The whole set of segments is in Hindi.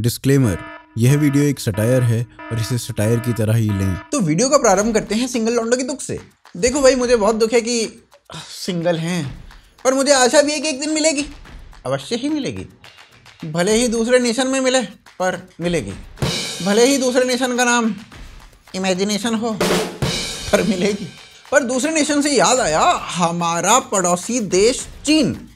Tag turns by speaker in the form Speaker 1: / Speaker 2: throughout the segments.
Speaker 1: डिस्क्लेमर यह वीडियो एक सटायर है और इसे सटायर की तरह ही लें।
Speaker 2: तो वीडियो का प्रारंभ करते हैं सिंगल लौंडो के दुख से। देखो भाई, मुझे बहुत दुख है कि सिंगल हैं, पर मुझे आशा भी है कि एक दिन मिलेगी। अवश्य ही मिलेगी। भले ही दूसरे नेशन में मिले, पर मिलेगी। भले ही दूसरे नेशन का नाम इमेजिनेशन हो, पर मिलेगी। पर दूसरे नेशन से याद आया, हमारा पड़ोसी देश चीन।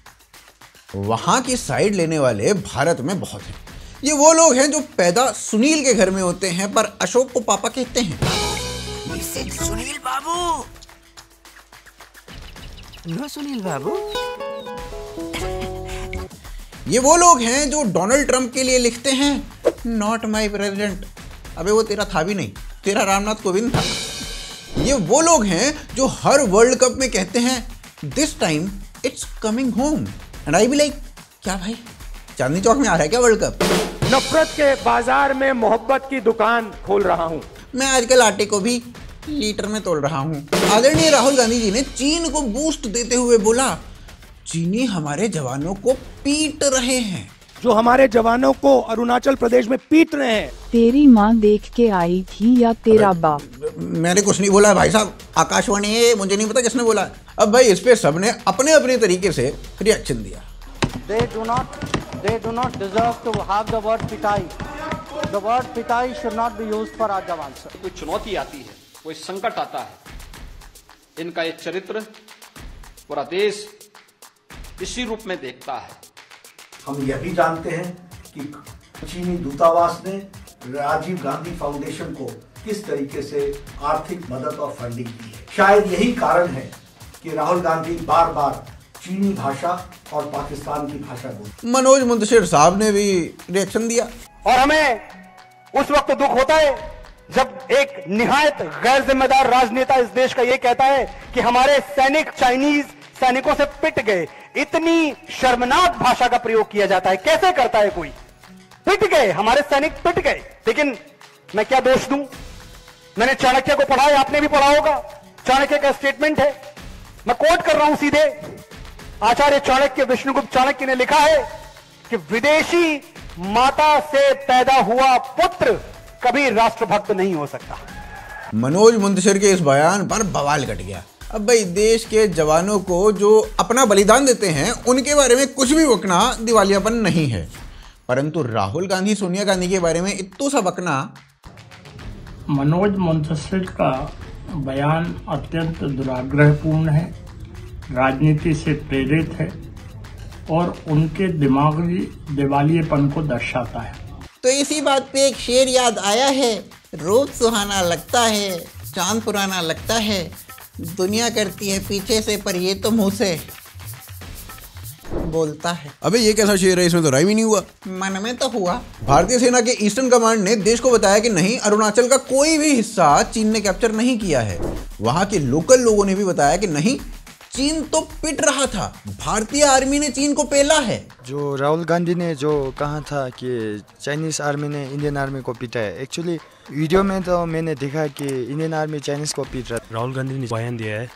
Speaker 2: वहाँ की साइड लेने वाले भारत में बहुत हैं। ये वो लोग हैं जो पैदा सुनील के घर में होते हैं पर अशोक को पापा कहते हैं।
Speaker 3: सुनील बाबू। नो सुनील बाबू।
Speaker 2: ये वो लोग हैं जो डोनाल्ड ट्रंप के लिए लिखते हैं नॉट माई प्रेसिडेंट अबे वो तेरा था भी नहीं तेरा रामनाथ कोविंद था। ये वो लोग हैं जो हर वर्ल्ड कप में कहते हैं this time it's coming home and I be like क्या भाई? चांदनी चौक में आ रहा है क्या वर्ल्ड कप?
Speaker 4: नफरत के बाज़ार में मोहब्बत की दुकान खोल रहा हूँ।
Speaker 2: मैं आजकल आटे को भी लीटर में तोड़ रहा हूँ। आदरणीय राहुल गांधी जी ने चीन को बूस्ट देते हुए बोला चीनी हमारे जवानों को पीट रहे हैं।
Speaker 4: जो हमारे जवानों को अरुणाचल प्रदेश में पीट रहे हैं।
Speaker 5: तेरी माँ देख के आई थी या तेरा बाप?
Speaker 2: मैंने कुछ नहीं बोला भाई साहब। आकाशवाणी है मुझे नहीं पता किसने बोला। अब भाई इस पे सबने अपने अपने तरीके से रिएक्शन दिया।
Speaker 6: They do not they do not deserve to have the word pitai. The word pitai should not be used for our jawans.
Speaker 7: कोई चुनौती आती है कोई संकट आता है इनका एक चरित्र पूरा देश इसी रूप में देखता है
Speaker 8: हम यह भी जानते हैं कि चीनी दूतावास ने राजीव गांधी फाउंडेशन को किस तरीके से आर्थिक मदद और फंडिंग की है शायद यही कारण है कि राहुल गांधी बार बार चीनी भाषा और पाकिस्तान की भाषा बोलते
Speaker 2: मनोज मुंतशिर साहब ने भी रिएक्शन दिया।
Speaker 4: और हमें उस वक्त दुख होता है जब एक निहायत गैर जिम्मेदार राजनेता इस देश का यह कहता है कि हमारे सैनिक चाइनीज़ सैनिकों से पिट गए। इतनी शर्मनाक भाषा का प्रयोग किया जाता है। कैसे करता है कोई? पिट गए। हमारे सैनिक पिट गए। लेकिन मैं क्या दोष दूँ? मैंने चाणक्य को पढ़ा है। आपने भी पढ़ा होगा। चाणक्य का स्टेटमेंट है। मैं कोट कर रहा हूँ सीधे। आचार्य चाणक्य विष्णुगुप्त चाणक्य ने लिखा है कि विदेशी माता से पैदा हुआ पुत्र कभी राष्ट्रभक्त नहीं हो सकता।
Speaker 2: मनोज मुंतशिर के इस बयान पर बवाल कट गया। अब भाई देश के जवानों को जो अपना बलिदान देते हैं उनके बारे में कुछ भी वकना दिवालियापन नहीं है। परंतु राहुल गांधी सोनिया गांधी के बारे में इतो सा बकना
Speaker 9: मनोज मुंतशिर का बयान अत्यंत दुराग्रहपूर्ण है। राजनीति से प्रेरित है और उनके दिमागी दिवालियेपन को दर्शाता है।
Speaker 2: तो इसी बात पे एक शेर याद आया है। रोज सुहाना लगता है चाँद पुराना लगता है। दुनिया करती है पीछे से पर ये तो मुँह से बोलता है।
Speaker 1: अबे ये कैसा शेर है? इसमें तो राइम ही नहीं हुआ।
Speaker 2: मन में तो हुआ। भारतीय सेना के ईस्टर्न कमांड ने देश को बताया कि नहीं अरुणाचल का कोई भी हिस्सा चीन ने कैप्चर नहीं किया है। वहाँ के लोकल लोगों ने भी बताया कि नहीं चीन तो पिट रहा था। भारतीय आर्मी ने चीन को पेला है।
Speaker 10: जो राहुल गांधी ने जो कहा था कि चाइनीज़ आर्मी ने इंडियन आर्मी को पीटा है एक्चुअली वीडियो में तो मैंने देखा कि इंडियन आर्मी चाइनीज़ को पीट रहा
Speaker 11: राहुल गांधी ने बयान दिया है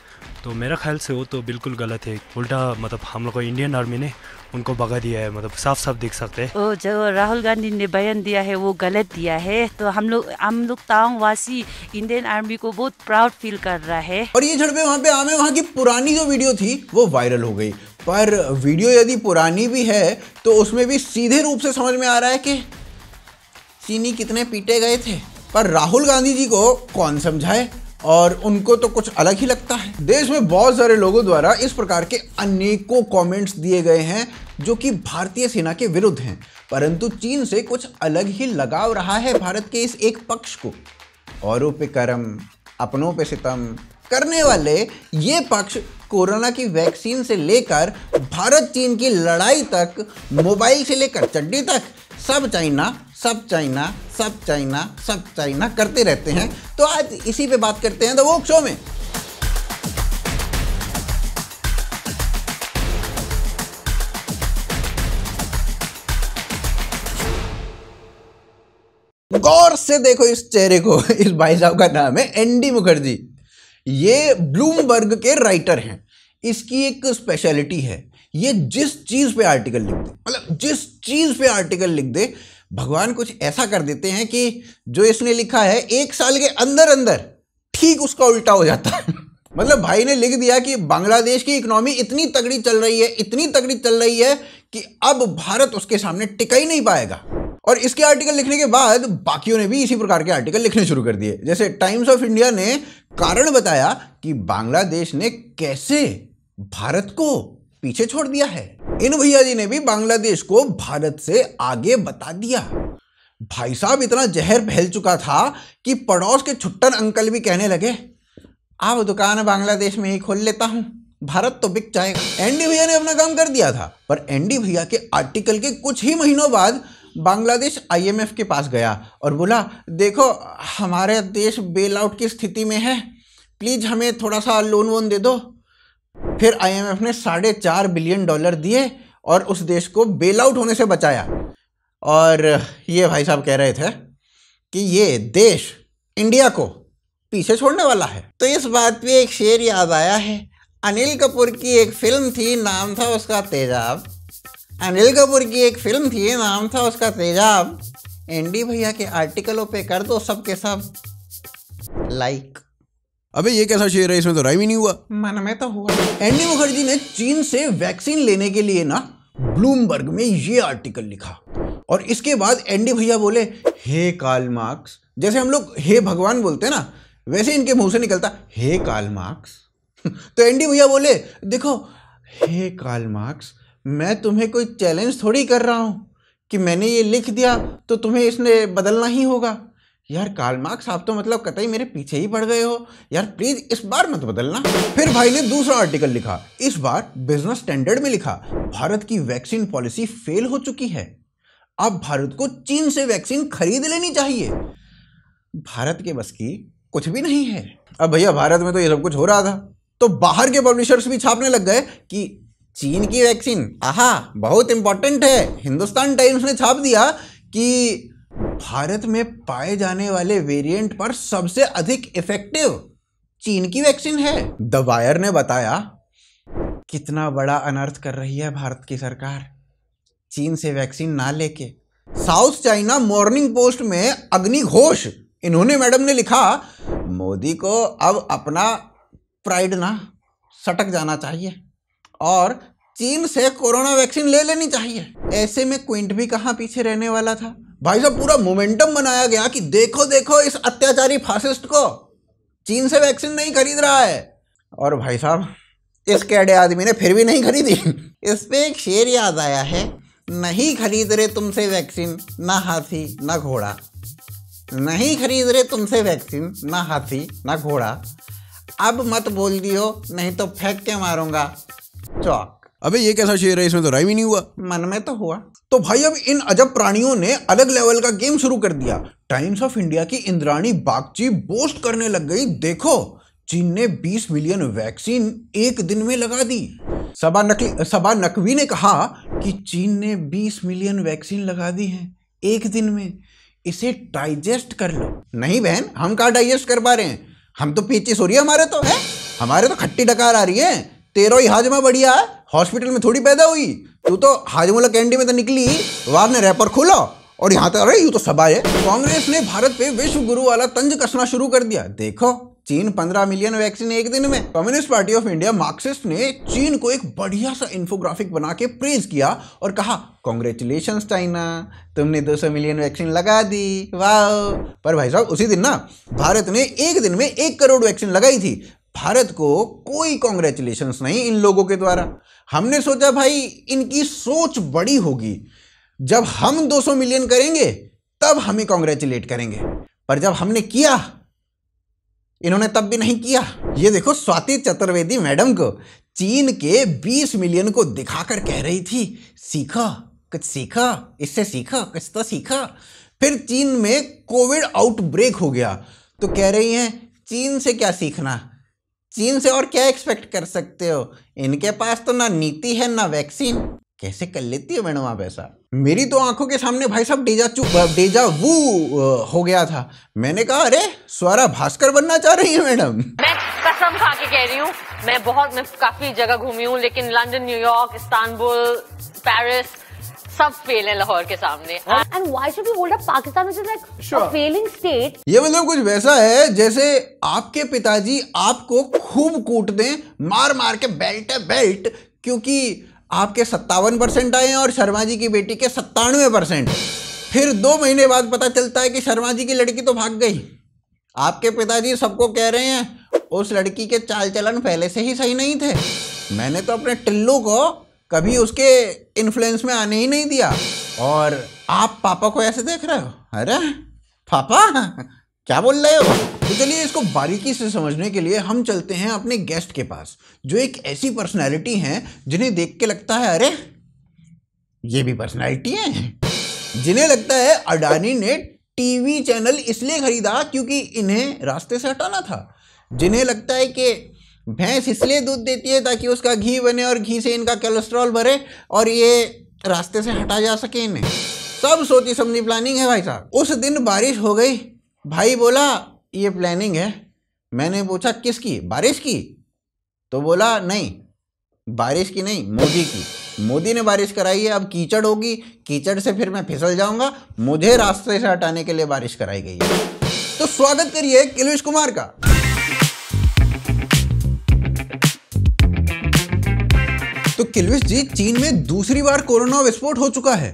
Speaker 11: तो मेरा ख्याल से वो तो बिल्कुल गलत है। उल्टा मतलब हम लोग को इंडियन आर्मी ने उनको भगा दिया है मतलब साफ़ साफ़ देख सकते हैं।
Speaker 12: ओ जो राहुल गांधी ने बयान दिया है वो गलत दिया है तो हम लोग हम लोग तांग वासी इंडियन आर्मी को बहुत प्राउड फील कर रहा है।
Speaker 2: और ये झड़पे वहाँ पे आमे वहाँ की पुरानी जो वीडियो थी वो वायरल हो गई। पर वीडियो यदि पुरानी भी है तो उसमें भी सीधे रूप से समझ में आ रहा है कि चीनी कितने पीटे गए थे। पर राहुल गांधी जी को कौन समझाए? और उनको तो कुछ अलग ही लगता है। देश में बहुत सारे लोगों द्वारा इस प्रकार के अनेकों कमेंट्स दिए गए हैं जो कि भारतीय सेना के विरुद्ध हैं, परंतु चीन से कुछ अलग ही लगाव रहा है भारत के इस एक पक्ष को। औरों पे कर्म अपनों पे सितम करने वाले ये पक्ष कोरोना की वैक्सीन से लेकर भारत चीन की लड़ाई तक, मोबाइल से लेकर चड्डी तक, सब चाइना सब चाइना सब चाइना सब चाइना करते रहते हैं। तो आज इसी पे बात करते हैं द वोक शो में। गौर से देखो इस चेहरे को, इस भाई साहब का नाम है एनडी मुखर्जी ये ब्लूमबर्ग के राइटर हैं। इसकी एक स्पेशलिटी है। ये जिस चीज़ पे आर्टिकल लिख दे मतलब जिस चीज़ पे आर्टिकल लिख दे भगवान कुछ ऐसा कर देते हैं कि जो इसने लिखा है, एक साल के अंदर अंदर ठीक उसका उल्टा हो जाता है। मतलब भाई ने लिख दिया कि बांग्लादेश की इकोनॉमी इतनी तगड़ी चल रही है, इतनी तगड़ी चल रही है कि अब भारत उसके सामने टिका ही नहीं पाएगा। और इसके आर्टिकल लिखने के बाद बाकियों ने भी इसी प्रकार के आर्टिकल लिखने शुरू कर दिए। जैसे टाइम्स ऑफ़ इंडिया ने कारण बताया कि बांग्लादेश ने कैसे भारत को पीछे छोड़ दिया है। इन भैया जी ने भी बांग्लादेश को भारत से आगे बता दिया। भाई साहब, इतना जहर फैल चुका था कि पड़ोस के छुट्टन अंकल भी कहने लगे आप दुकान बांग्लादेश में ही खोल लेता हूँ, भारत तो बिक जाएगा। एनडी भैया ने अपना काम कर दिया था, पर एनडी भैया के आर्टिकल के कुछ ही महीनों बाद बांग्लादेश आईएमएफ के पास गया और बोला, देखो, हमारे देश बेल आउट की स्थिति में है। प्लीज़ हमें थोड़ा सा लोन वोन दे दो। फिर आईएमएफ ने साढ़े चार बिलियन डॉलर दिए और उस देश को बेल आउट होने से बचाया। और ये भाई साहब कह रहे थे कि ये देश इंडिया को पीछे छोड़ने वाला है। तो इस बात पे एक शेर याद आया है। अनिल कपूर की एक फ़िल्म थी, नाम था उसका तेजाब। अनिल कपूर की एक फ़िल्म थी नाम था उसका तेजाब। एनडी भैया के आर्टिकलों पे कर दो सबके सब। लाइक
Speaker 1: अबे ये कैसा शेर है? इसमें तो राइम ही नहीं हुआ।
Speaker 2: मन में तो हुआ। एनडी मुखर्जी ने चीन से वैक्सीन लेने के लिए ना ब्लूमबर्ग में ये आर्टिकल लिखा। और इसके बाद एनडी भैया बोले हे काल मार्क्स जैसे हम लोग हे भगवान बोलते हैं ना वैसे इनके मुँह से निकलता हे काल मार्क्स तो एनडी भैया बोले देखो हे काल मार्क्स मैं तुम्हें कोई चैलेंज थोड़ी कर रहा हूँ? कि मैंने ये लिख दिया तो तुम्हें इसने बदलना ही होगा। यार काल मार्क्स आप तो मतलब कतई मेरे पीछे ही पड़ गए हो। यार प्लीज़ इस बार मत बदलना। फिर भाई ने दूसरा आर्टिकल लिखा। इस बार बिज़नेस स्टैंडर्ड में लिखा, भारत की वैक्सीन पॉलिसी फेल हो चुकी है। अब भारत को चीन से वैक्सीन खरीद लेनी चाहिए। भारत के बस की कुछ भी नहीं है। अब भैया, भारत में तो ये सब कुछ हो रहा था। तो बाहर के पब्लिशर्स भी छापने लग गए कि चीन की वैक्सीन। आहा, बहुत इंपॉर्टेंट है। हिंदुस्तान टाइम्स ने छाप दिया कि भारत में पाए जाने वाले वेरिएंट पर सबसे अधिक इफ़ेक्टिव चीन की वैक्सीन है। द वायर ने बताया, कितना बड़ा अनर्थ कर रही है भारत की सरकार चीन से वैक्सीन ना लेके। साउथ चाइना मॉर्निंग पोस्ट में अग्नि घोष, इन्होंने मैडम ने लिखा, मोदी को अब अपना प्राइड ना, सटक जाना चाहिए। और चीन से कोरोना वैक्सीन ले लेनी चाहिए। ऐसे में क्विंट भी कहाँ पीछे रहने वाला था? भाई साहब, पूरा मोमेंटम बनाया गया कि देखो देखो इस अत्याचारी फासिस्ट को। चीन से वैक्सीन नहीं खरीद रहा है। और भाई साहब, इस कैडे आदमी ने फिर भी नहीं खरीदी। इस पे एक शेर याद आया है, नहीं खरीद रहे तुमसे वैक्सीन, ना हाथी, ना घोड़ा। नहीं खरीद रहे तुमसे वैक्सीन, ना हाथी, ना घोड़ा। अब मत बोल दियो, नहीं तो फेंक के मारूँगा। चौक।
Speaker 1: अबे ये कैसा शेर है? इसमें तो राइम ही नहीं हुआ।
Speaker 2: मन में तो हुआ। तो भाई अब इन अजब प्राणियों ने अलग लेवल का गेम शुरू कर दिया। टाइम्स ऑफ़ इंडिया की इंद्राणी बागची बोस्ट करने लग गई। देखो चीन ने 20 मिलियन वैक्सीन एक दिन में लगा दी। सबा नकली सबा नकवी ने कहा कि चीन ने 20 मिलियन वैक्सीन लगा दी हैं एक दिन में। इसे डाइजेस्ट कर लो। नहीं बहन हम कहा डाइजेस्ट कर पा रहे हैं? हम तो पीछे हो रही है हमारे तो है? हमारे तो खट्टी डकार आ रही है। तेरो ही हाजमा बढ़िया है। हॉस्पिटल में थोड़ी पैदा हुई। तू तो हाजमोला कैंडी में तो निकली। वहाँ ने रैपर खोला। और यहाँ तक अरे, यू तो सबा है। कांग्रेस ने भारत पे विश्व गुरु वाला तंज कसना शुरू कर दिया। देखो, चीन 15 मिलियन वैक्सीन एक दिन में। Communist party of India Marxist ने चीन को एक बढ़िया सा इन्फोग्राफिक बना के प्रेज किया और कहा कॉन्ग्रेचुलेशन चाइना तुमने 200 मिलियन वैक्सीन लगा दी। वाह. पर भाई साहब, उसी दिन ना, भारत ने एक दिन में एक करोड़ वैक्सीन लगाई थी। भारत को कोई कॉन्ग्रेचुलेशन नहीं इन लोगों के द्वारा। हमने सोचा, भाई, इनकी सोच बड़ी होगी। जब हम 200 मिलियन करेंगे, तब हमें कॉन्ग्रेचुलेट करेंगे। पर जब हमने किया, इन्होंने तब भी नहीं किया। ये देखो, स्वाति चतुर्वेदी मैडम को चीन के 20 मिलियन को दिखाकर कह रही थी, सीखा, कुछ सीखा, इससे सीखा, कुछ तो सीखा। फिर चीन में कोविड आउटब्रेक हो गया। तो कह रही हैं, चीन से क्या सीखना? चीन से और क्या एक्सपेक्ट कर सकते हो? इनके पास तो ना नीति है, ना वैक्सीन कैसे कर लेती है मैडम आप ऐसा? मेरी तो आँखों के सामने भाई साहब डेजा चू डेजा वू हो गया था। मैंने कहा, अरे, स्वरा भास्कर बनना चाह रही है मैडम।
Speaker 13: मैं कसम खा के कह रही हूँ, मैं बहुत, मैं काफ़ी जगह घूमी हूँ, लेकिन London New York Istanbul Paris सब फेल है लाहौर के सामने। And why should we hold up Pakistan which is like a failing state
Speaker 2: ये मतलब कुछ वैसा है जैसे आपके पिताजी आपको खूब कूटते मार मार के बेल्ट है बेल्ट क्योंकि आपके सत्तावन परसेंट आए हैं और शर्मा जी की बेटी के सत्तानवे परसेंट फिर दो महीने बाद पता चलता है कि शर्मा जी की लड़की तो भाग गई। आपके पिताजी सबको कह रहे हैं उस लड़की के चाल चलन पहले से ही सही नहीं थे। मैंने तो अपने टिल्लू को कभी उसके इन्फ्लुएंस में आने ही नहीं दिया। और आप पापा को ऐसे देख रहे हो? अरे, पापा, क्या बोल रहे हो? तो चलिए इसको बारीकी से समझने के लिए हम चलते हैं अपने गेस्ट के पास, जो एक ऐसी पर्सनैलिटी हैं, जिन्हें देख के लगता है, अरे, ये भी पर्सनैलिटी है। जिन्हें लगता है अडानी ने टीवी चैनल इसलिए खरीदा क्योंकि इन्हें रास्ते से हटाना था। जिन्हें लगता है कि भैंस इसलिए दूध देती है ताकि उसका घी बने और घी से इनका कोलेस्ट्रॉल भरे और ये रास्ते से हटा जा सके इन्हें। सब सोची समझी प्लानिंग है भाई साहब। उस दिन बारिश हो गई। भाई बोला, ये प्लानिंग है। मैंने पूछा, किसकी? बारिश की? तो बोला, नहीं, बारिश की नहीं, मोदी की। मोदी ने बारिश कराई है, अब कीचड़ होगी। कीचड़ से फिर मैं फिसल जाऊँगा। मुझे रास्ते से हटाने के लिए बारिश कराई गई है। तो स्वागत करिए किलविश कुमार का। किलविश जी चीन में दूसरी बार कोरोना विस्फोट हो चुका है।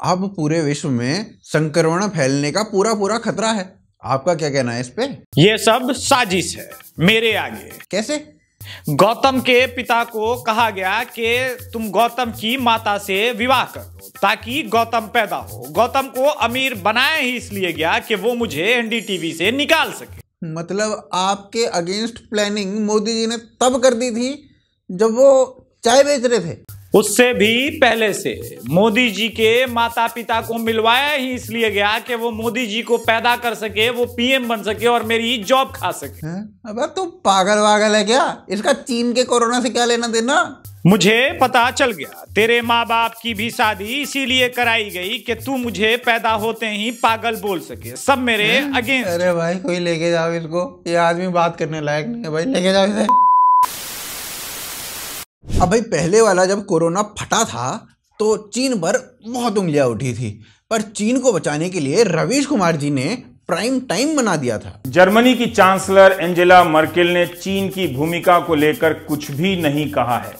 Speaker 2: अब पूरे विश्व में संक्रमण फैलने का पूरा पूरा खतरा है। आपका क्या कहना है इस पे?
Speaker 14: ये सब साजिश है मेरे आगे।
Speaker 2: कैसे?
Speaker 14: गौतम के पिता को कहा गया कि तुम गौतम की माता से विवाह कर दो ताकि गौतम पैदा हो। गौतम को अमीर बनाया ही इसलिए गया कि वो मुझे एनडीटीवी से निकाल सके।
Speaker 2: मतलब आपके अगेंस्ट प्लानिंग मोदी जी ने तब कर दी थी जब वो चाय बेच रहे थे।
Speaker 14: उससे भी पहले से मोदी जी के माता पिता को मिलवाया ही इसलिए गया कि वो मोदी जी को पैदा कर सके वो पीएम बन सके और मेरी जॉब खा सके।
Speaker 2: अब तू पागल वागल है क्या? इसका चीन के कोरोना से क्या लेना देना?
Speaker 14: मुझे पता चल गया तेरे माँ बाप की भी शादी इसीलिए कराई गई कि तू मुझे पैदा होते ही पागल बोल सके। सब मेरे अगेंस्ट
Speaker 2: अरे भाई कोई लेके जाओ इसको ये आदमी बात करने लायक नहीं है भाई लेके जाओ इसे। अब भाई पहले वाला जब कोरोना फटा था तो चीन पर बहुत उंगलियाँ उठी थी। पर चीन को बचाने के लिए रवीश कुमार जी ने प्राइम टाइम बना दिया था।
Speaker 15: जर्मनी की चांसलर एंजेला मर्केल ने चीन की भूमिका को लेकर कुछ भी नहीं कहा है।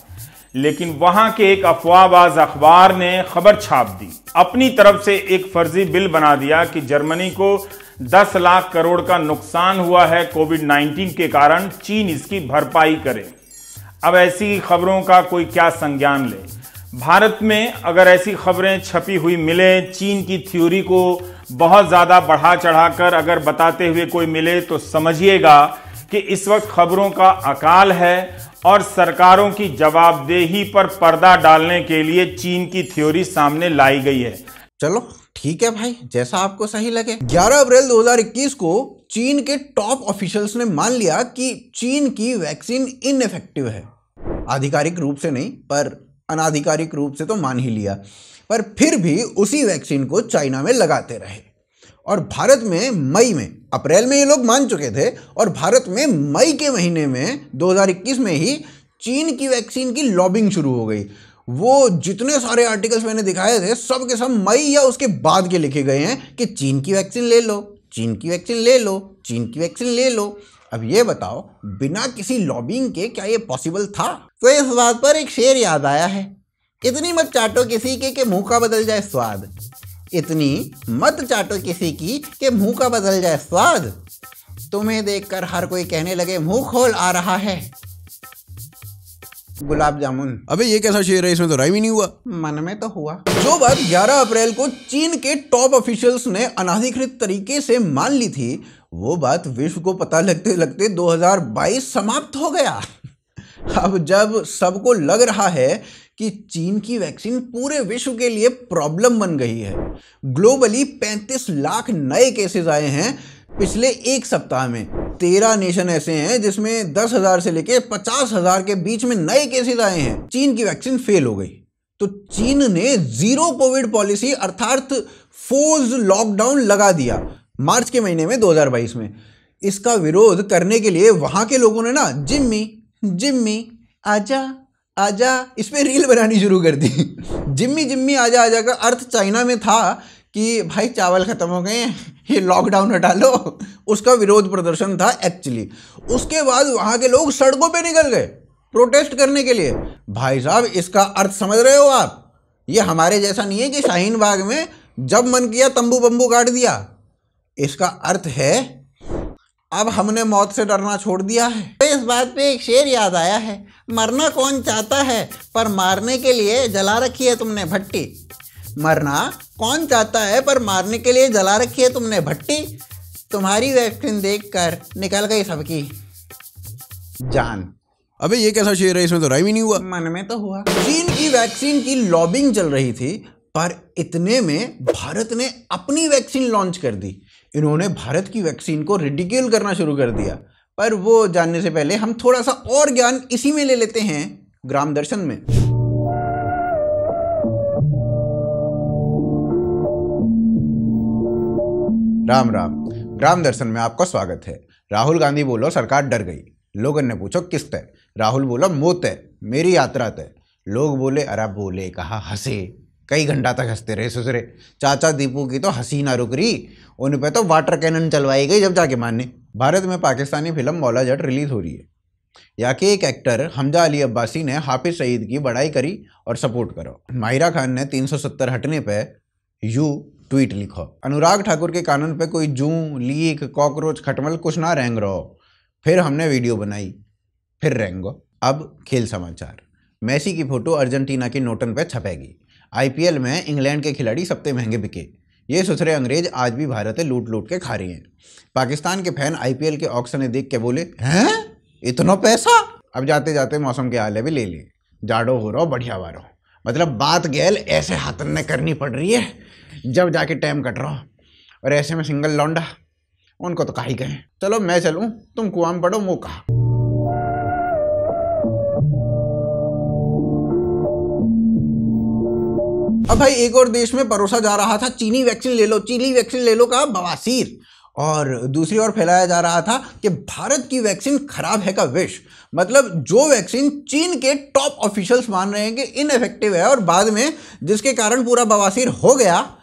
Speaker 15: लेकिन वहाँ के एक अफवाहबाज अखबार ने खबर छाप दी। अपनी तरफ़ से एक फर्जी बिल बना दिया कि जर्मनी को 10 लाख करोड़ का नुकसान हुआ है कोविड 19 के कारण। चीन इसकी भरपाई करे। अब ऐसी खबरों का कोई क्या संज्ञान ले? भारत में अगर ऐसी खबरें छपी हुई मिले, चीन की थ्योरी को बहुत ज़्यादा बढ़ा चढ़ाकर अगर बताते हुए कोई मिले तो समझिएगा कि इस वक्त खबरों का अकाल है और सरकारों की जवाबदेही पर पर्दा डालने के लिए चीन की थ्योरी सामने लाई गई है।
Speaker 2: चलो, ठीक है भाई, जैसा आपको सही लगे। 11 अप्रैल 2021 को चीन के टॉप ऑफिशियल्स ने मान लिया कि चीन की वैक्सीन इनफेक्टिव है। आधिकारिक रूप से नहीं, पर अनाधिकारिक रूप से तो मान ही लिया। पर फिर भी उसी वैक्सीन को चाइना में लगाते रहे। और भारत में मई में, अप्रैल में ये लोग मान चुके थे, और भारत में मई के महीने में 2021 में ही चीन की वैक्सीन की लॉबिंग शुरू हो गई। वो जितने सारे आर्टिकल्स मैंने दिखाए थे, सब के सब मई या उसके बाद के लिखे गए हैं कि चीन की वैक्सीन ले लो, चीन की वैक्सीन ले लो, चीन की वैक्सीन ले लो। अब ये बताओ, बिना किसी लॉबिंग के क्या ये पॉसिबल था? तो इस बात पर एक शेर याद आया है। इतनी मत चाटो किसी के कि मुँह का बदल जाए स्वाद। इतनी मत चाटो किसी की कि मुँह का बदल जाए स्वाद। तुम्हें देखकर हर कोई कहने लगे मुँह खोल आ रहा है। गुलाब जामुन।
Speaker 1: अबे ये कैसा शेर है? इसमें तो राइम ही नहीं हुआ।
Speaker 2: मन में तो हुआ। जो बात 11 अप्रैल को चीन के टॉप ऑफिशियल्स ने अनाधिकृत तरीके से मान ली थी वो बात विश्व को पता लगते लगते 2022 समाप्त हो गया। अब जब सबको लग रहा है कि चीन की वैक्सीन पूरे विश्व के लिए प्रॉब्लम बन गई है, ग्लोबली 35 लाख नए केसेस आए हैं पिछले एक सप्ताह में। तेरह नेशन ऐसे हैं जिसमें दस हज़ार से लेकर पचास हज़ार के बीच में नए केसेस आए हैं। चीन की वैक्सीन फेल हो गई। तो चीन ने ज़ीरो कोविड पॉलिसी अर्थात फोर्स लॉकडाउन लगा दिया मार्च के महीने में 2022 में। इसका विरोध करने के लिए वहाँ के लोगों ने ना जिम्मी जिम्मी आजा आजा इस पर रील बनानी शुरू कर दी। जिम्मी जिम्मी, आजा आजा का अर्थ चाइना में था कि भाई चावल खत्म हो गए ये लॉकडाउन हटा लो। उसका विरोध प्रदर्शन था एक्चुअली उसके बाद वहाँ के लोग सड़कों पे निकल गए प्रोटेस्ट करने के लिए। भाई साहब, इसका अर्थ समझ रहे हो आप? ये हमारे जैसा नहीं है कि शाहीन बाग में जब मन किया तंबू बम्बू काट दिया। इसका अर्थ है अब हमने मौत से डरना छोड़ दिया है। तो इस बात पे एक शेर याद आया है। मरना कौन चाहता है पर मारने के लिए जला रखी है तुमने भट्टी। मरना कौन चाहता है पर मारने के लिए जला रखी है तुमने भट्टी। तुम्हारी वैक्सीन देखकर निकल गई सबकी। जान।
Speaker 1: अबे ये कैसा शेर है? इसमें तो राइम ही नहीं हुआ।
Speaker 2: मन में तो हुआ। चीन की वैक्सीन की लॉबिंग चल रही थी पर इतने में भारत ने अपनी वैक्सीन लॉन्च कर दी। इन्होंने भारत की वैक्सीन को रिडिक्यूल करना शुरू कर दिया। पर वो जानने से पहले हम थोड़ा सा और ज्ञान इसी में ले लेते हैं ग्राम दर्शन में। राम राम। ग्राम दर्शन में आपका स्वागत है। राहुल गांधी बोलो, सरकार डर गई। लोगों ने पूछो किस तय राहुल बोला मोह तय मेरी यात्रा तय। लोग बोले, अरे बोले, कहा हंसे? कई घंटा तक हँसते रहे सुसरे चाचा दीपू की तो हँसी ना रुक रही, उन पर तो वाटर कैनन चलवाई गई जब जाके मानने भारत में पाकिस्तानी फ़िल्म मौला जट रिलीज़ हो रही है। या कि एक एक्टर हमजा अली अब्बासी ने हाफिज सईद की बड़ाई करी और सपोर्ट करो। माहिरा खान ने 370 हटने पे यू ट्वीट लिखो। अनुराग ठाकुर के कानून पे कोई जू, लीक कॉकरोच खटमल, कुछ ना रेंग रहो। फिर हमने वीडियो बनाई, फिर रेंगो अब खेल समाचार। मैसी की फ़ोटो अर्जेंटीना के नोटन पे छपेगी। आईपीएल में इंग्लैंड के खिलाड़ी सबसे महँगे बिके ये सुथरे अंग्रेज़, आज भी भारत लूट लूट के खा रही हैं। पाकिस्तान के फ़ैन आईपीएल के ऑक्शन देख के बोले, हैं? इतना पैसा? अब जाते जाते मौसम के हाल भी ले लिए जाड़ो हो रहा हो, बढ़िया वारो मतलब बात गैल, ऐसे हाथन ने करनी पड़ रही है। जब जाके टाइम कट रहा और ऐसे में सिंगल लौंडा, उनको तो कहा ही गए। चलो मैं चलूँ, तुम कुआम पढ़ो मुँह कहा। अब भाई एक और देश में परोसा जा रहा था, चीनी वैक्सीन ले लो, चीनी वैक्सीन ले लो का बवासीर। और दूसरी ओर फैलाया जा रहा था कि भारत की वैक्सीन खराब है का विश। मतलब जो वैक्सीन चीन के टॉप ऑफिशियल्स मान रहे हैं कि इनफेक्टिव है और बाद में जिसके कारण पूरा बवासीर हो गया,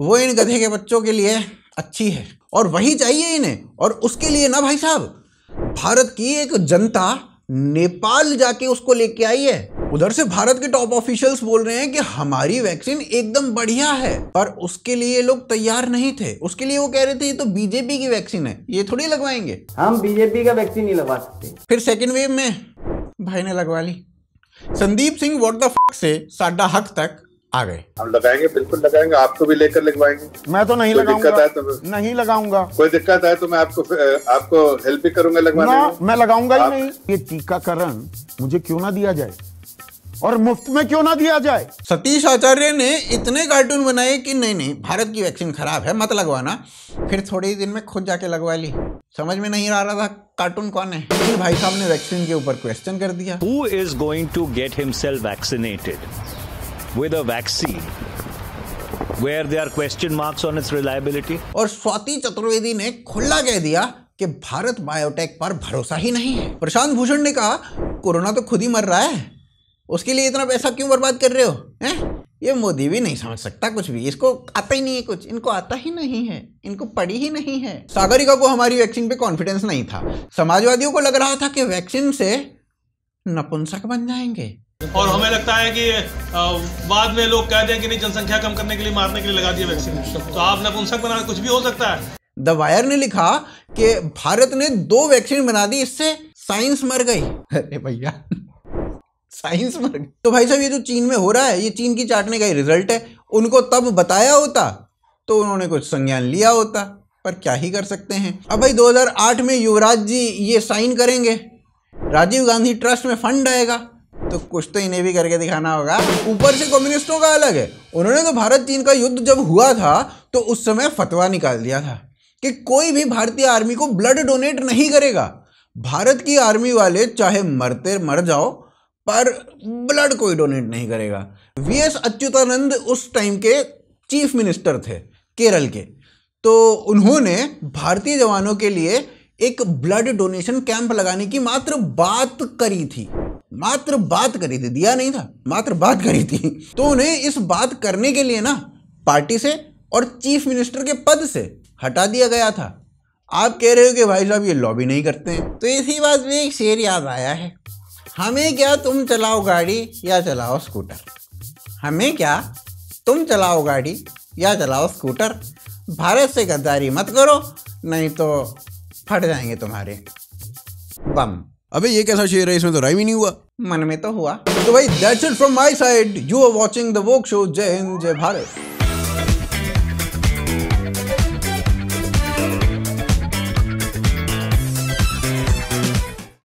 Speaker 2: वो इन गधे के बच्चों के लिए अच्छी है। और वही चाहिए इन्हें, और उसके लिए ना भाई साहब, भारत की एक जनता नेपाल जाके उसको लेके आई है। उधर से भारत के टॉप ऑफिशियल्स बोल रहे हैं कि हमारी वैक्सीन एकदम बढ़िया है पर उसके लिए लोग तैयार नहीं थे। उसके लिए वो कह रहे थे ये तो बीजेपी की वैक्सीन है ये थोड़ी लगवाएँगे?
Speaker 16: हम बीजेपी का वैक्सीन नहीं लगवा सकते।
Speaker 2: फिर सेकेंड वेव में भाई ने लगवा ली। संदीप सिंह वॉट द से साडा हक तक आ गए।
Speaker 17: हम लगाएँगे बिल्कुल लगाएँगे आपको भी लेकर लगवाएँगे।
Speaker 18: मैं तो नहीं लगाऊँगा
Speaker 17: दिक्कत है तो
Speaker 18: नहीं लगाऊँगा।
Speaker 17: कोई दिक्कत है तो मैं आपको आपको हेल्प भी करूँगा लगवाने में।
Speaker 18: मैं लगाऊँगा ही नहीं। ये टीकाकरण मुझे क्यों ना दिया जाए? और मुफ़्त में क्यों ना दिया जाए?
Speaker 2: सतीश आचार्य ने इतने कार्टून बनाए कि नहीं नहीं भारत की वैक्सीन खराब है मत लगवाना। फिर थोड़े ही दिन में खुद जाके लगवा ली। समझ में नहीं आ रहा था कार्टून कौन है। फिर भाई साहब ने वैक्सीन के ऊपर क्वेश्चन कर दिया।
Speaker 19: Who is going to get himself vaccinated with a vaccine where there are question marks on its reliability?
Speaker 2: और स्वाति चतुर्वेदी ने खुला कह दिया कि भारत बायोटेक पर भरोसा ही नहीं है। प्रशांत भूषण ने कहा कोरोना तो खुद ही मर रहा है। उसके लिए इतना पैसा क्यों बर्बाद कर रहे हो हैं? ये मोदी भी नहीं समझ सकता कुछ भी। इसको आता ही नहीं है कुछ। इनको आता ही नहीं है। इनको पड़ी ही नहीं है। सागरिका को हमारी वैक्सीन पे कॉन्फिडेंस नहीं था। समाजवादियों को लग रहा था कि वैक्सीन से नपुंसक बन जाएँगे।
Speaker 20: और हमें लगता है कि बाद में लोग कह दें कि नहीं जनसंख्या कम करने के लिए मारने के लिए लगा दिया वैक्सीन तो आप नपुंसक बना कुछ भी हो सकता है।
Speaker 2: द वायर ने लिखा कि भारत ने दो वैक्सीन बना दी इससे साइंस मर गई। अरे भैया। साइंस मर गई तो भाई साहब, ये जो चीन में हो रहा है, ये चीन की चाटने का ही रिज़ल्ट है। उनको तब बताया होता तो उन्होंने कुछ संज्ञान लिया होता, पर क्या ही कर सकते हैं? अब भाई 2008 में युवराज जी ये साइन करेंगे। राजीव गांधी ट्रस्ट में फंड आएगा। तो कुछ तो इन्हें भी करके दिखाना होगा। ऊपर से कम्युनिस्टों का अलग है। उन्होंने तो भारत चीन का युद्ध जब हुआ था तो उस समय फतवा निकाल दिया था कि कोई भी भारतीय आर्मी को ब्लड डोनेट नहीं करेगा। भारत की आर्मी वाले चाहे मरते मर जाओ पर ब्लड कोई डोनेट नहीं करेगा। वी एस अच्युतानंद उस टाइम के चीफ मिनिस्टर थे, केरल के। तो उन्होंने भारतीय जवानों के लिए एक ब्लड डोनेशन कैंप लगाने की मात्र बात करी थी। मात्र बात करी थी, दिया नहीं था, मात्र बात करी थी। तो उन्हें इस बात करने के लिए ना, पार्टी से और चीफ मिनिस्टर के पद से हटा दिया गया था। आप कह रहे हो कि भाई साहब ये लॉबी नहीं करते हैं। तो इसी बात में एक शेर याद आया है। हमें क्या तुम चलाओ गाड़ी या चलाओ स्कूटर? हमें क्या तुम चलाओ गाड़ी या चलाओ स्कूटर? भारत से गद्दारी मत करो नहीं तो फट जाएँगे तुम्हारे। बम।
Speaker 1: अबे ये कैसा शेर है? इसमें तो राइम ही नहीं हुआ।
Speaker 2: मन में तो हुआ। तो भाई that's it from my side you are watching the woke show जय हिंद जय भारत